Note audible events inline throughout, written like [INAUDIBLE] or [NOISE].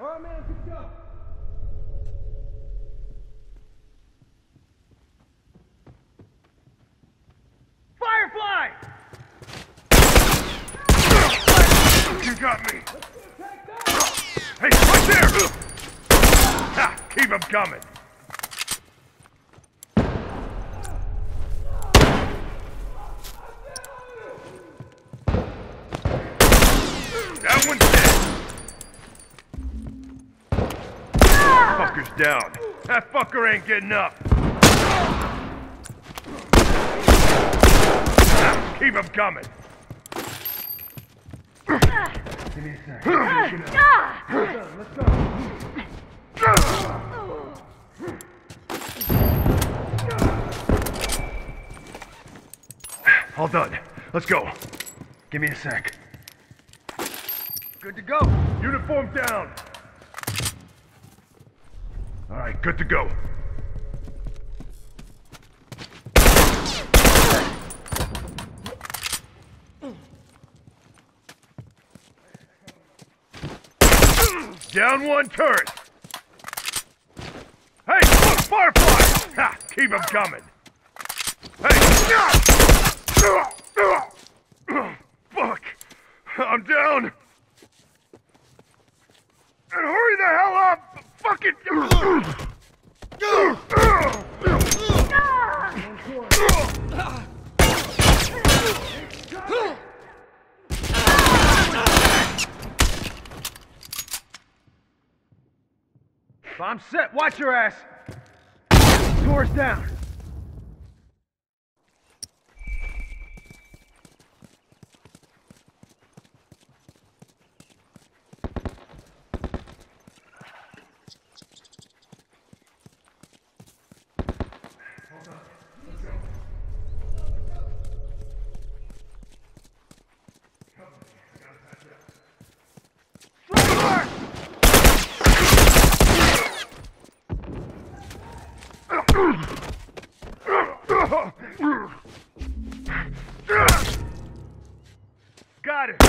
All right, man, good to go. Firefly! You got me. Hey, right there! Ha! Keep him coming. That one's Down. That fucker ain't getting up. Keep him coming. let's go All done. Let's go. Give me a sec. Good to go. Uniform down. All right, good to go. Down one turret. Hey, look, Firefly! Ha, keep him coming. Hey! [LAUGHS] Fuck! I'm down! I'm set. Watch your ass. Doors down. Got it!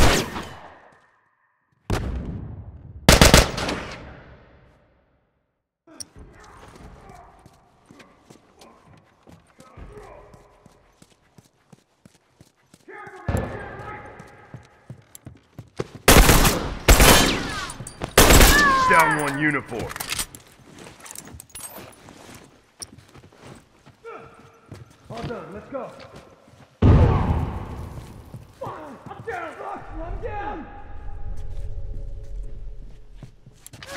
Down one uniform. All done. Let's go. I'm down. I'm down.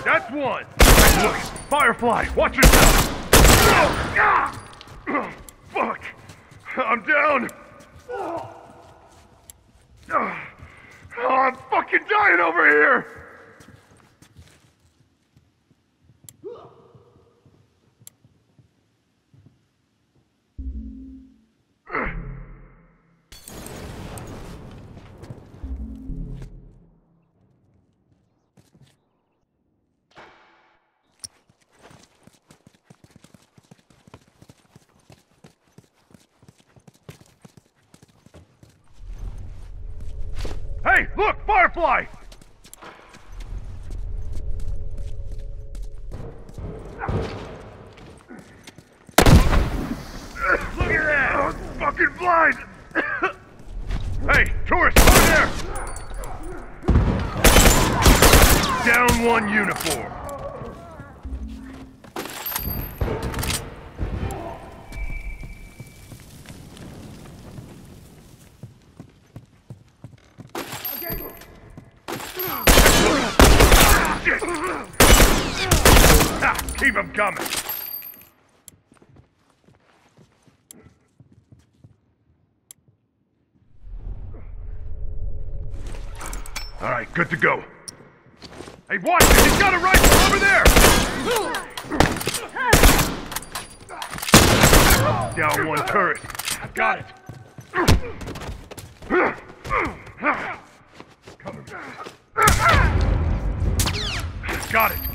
That's one! Look! Firefly! Watch yourself! Fuck! I'm down! Oh, I'm fucking dying over here! Hey, look! Firefly! Look at that! I'm fucking blind! [COUGHS] hey, tourist, over there! Down one uniform. Coming. All right, good to go. Hey, watch it! He's got a rifle over there! Down one turret. Got it. Got it.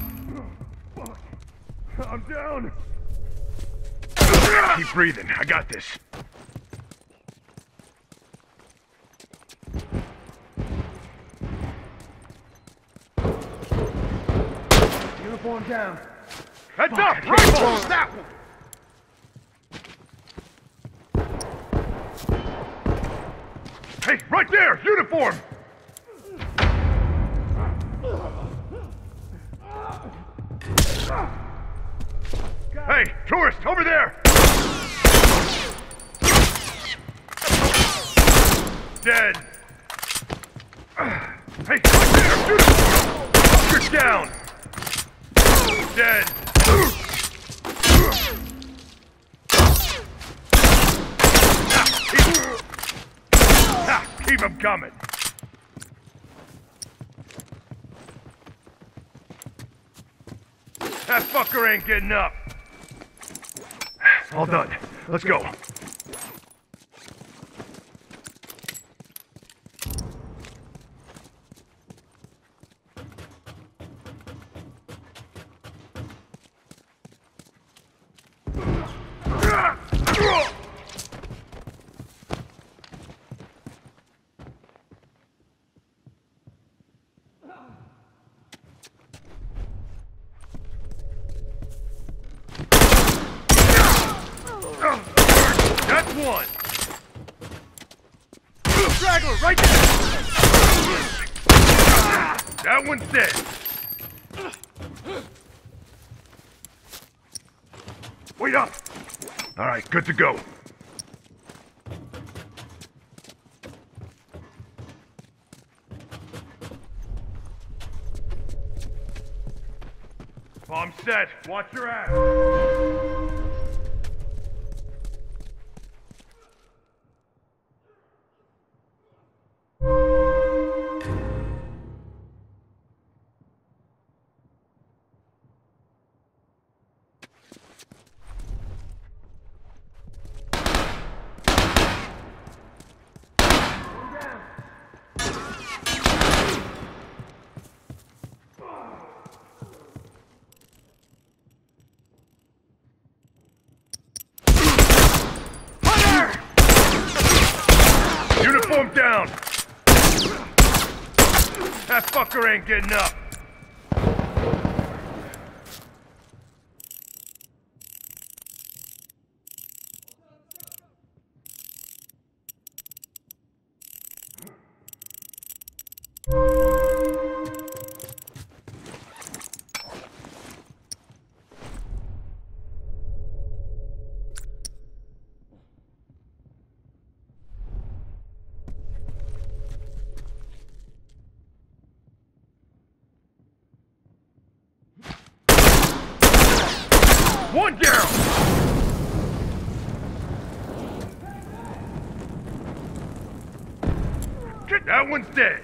I'm down. Keep breathing. I got this. Uniform down. Heads up! Rifle! One! Hey, right there! Uniform! [LAUGHS] Ah. Hey, tourist, over there! Dead. Hey, right there! Uniform! You're down! Dead. Ah, keep- Ah, Keep him coming. That fucker ain't getting up. All done. Let's go. That's one. Straggler, right there. That one's dead. Wait up. All right, good to go. Bomb set. Watch your ass. Uniform down! That fucker ain't getting up! That one's dead.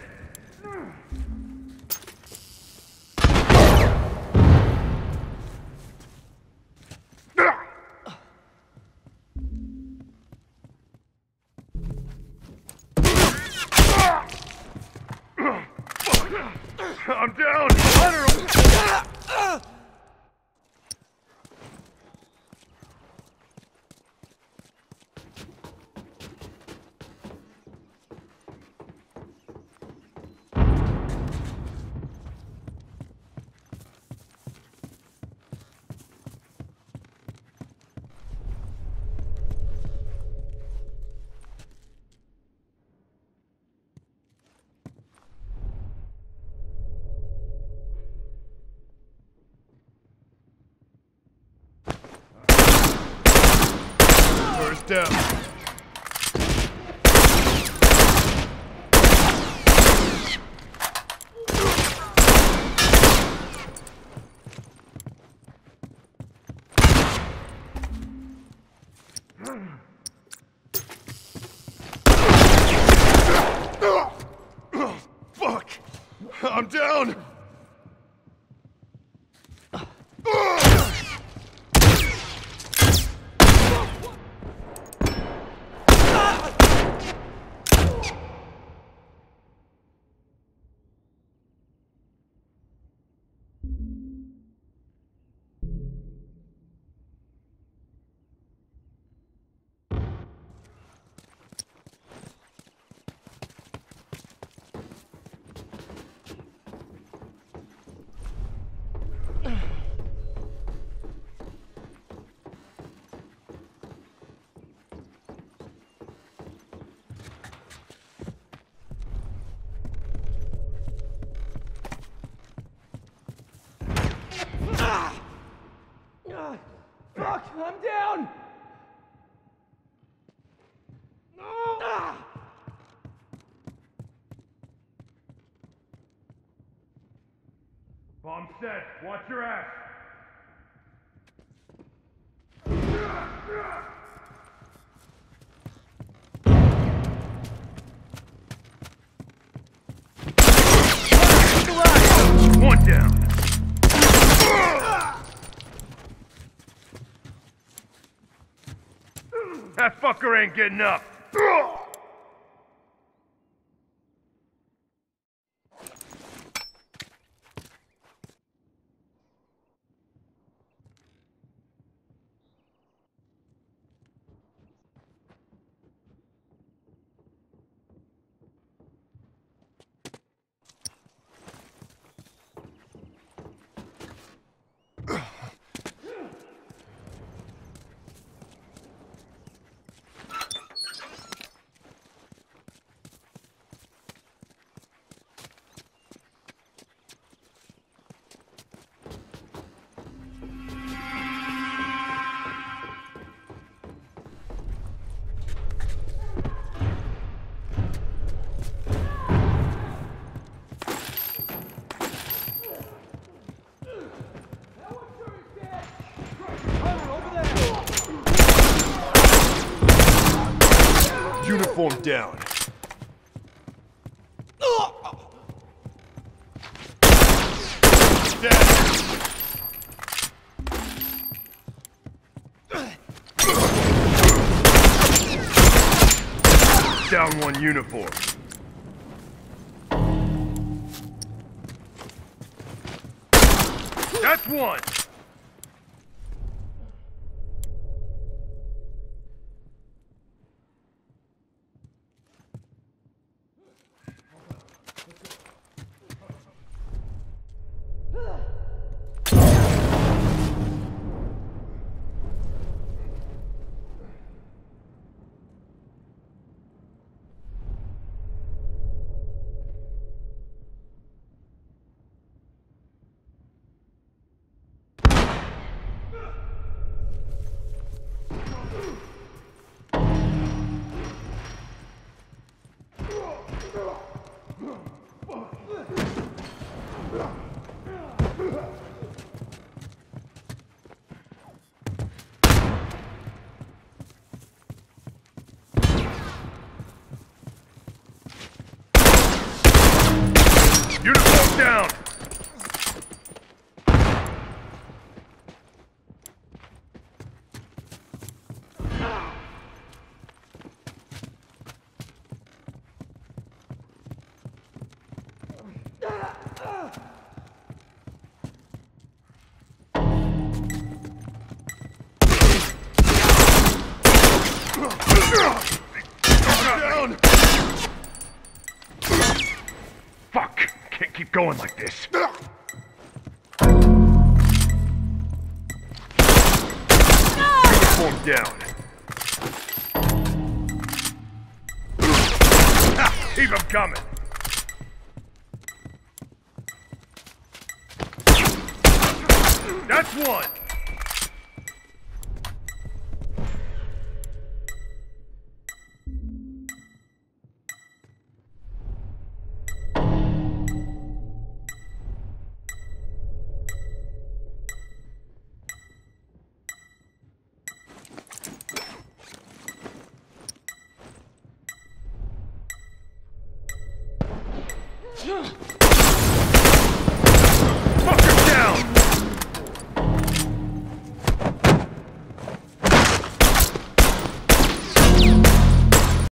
I'm down! Hunter! First down. Fuck! I'm down! Fuck, I'm down! Ah! Bomb set. Watch your ass. That fucker ain't getting up. Uniform down. Down one uniform. That's one. Keep going like this. Uniform down. Ha! Keep 'em coming. That's one.